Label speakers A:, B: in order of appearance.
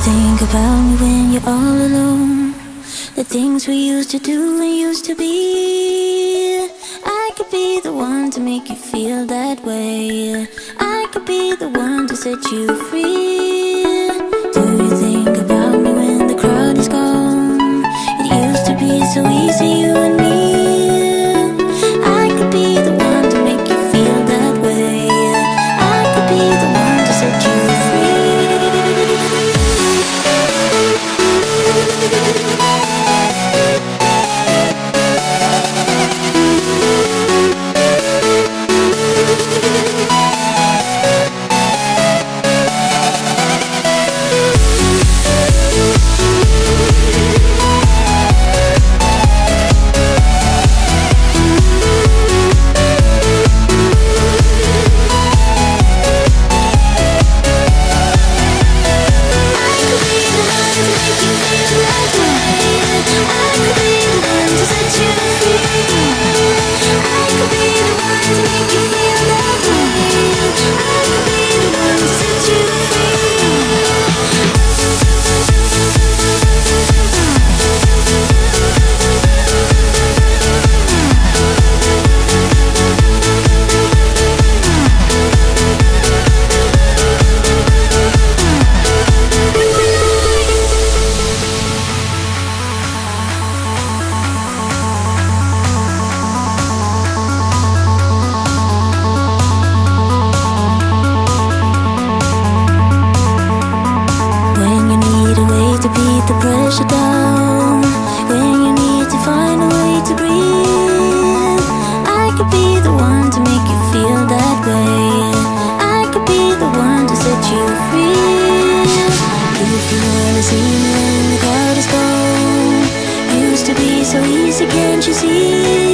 A: think about me when you're all alone? The things we used to do and used to be. I could be the one to make you feel that way. I could be the one to set you free. The pressure down. When you need to find a way to breathe I could be the one to make you feel that way. I could be the one to set you free. If the is gone Used to be so easy, can't you see?